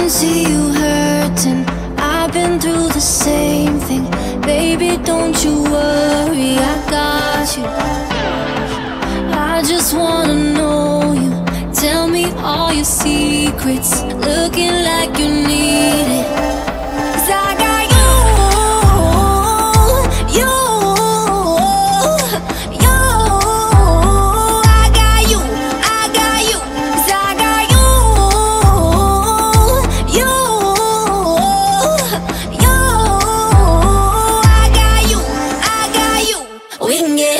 can see you hurting. I've been through the same thing. Baby, don't you worry, I got you. I just wanna know you. Tell me all your secrets. Looking like you need it. we can get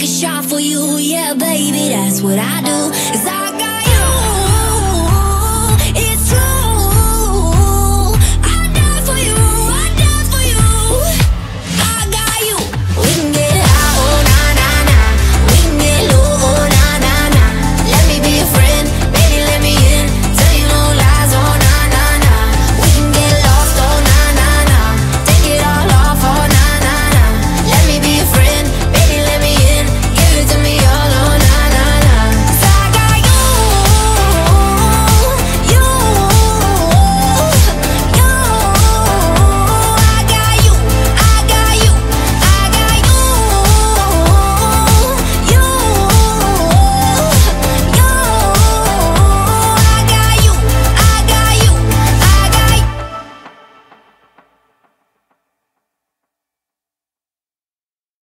take a shot for you, yeah, baby, that's what I do. Cause I